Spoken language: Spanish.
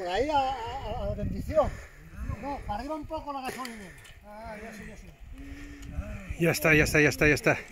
Por ahí a, a, a la bendición. No, para arriba un poco la gasolina. Ah, ya sé, ya sé. Ya está, ya está, ya está, ya está.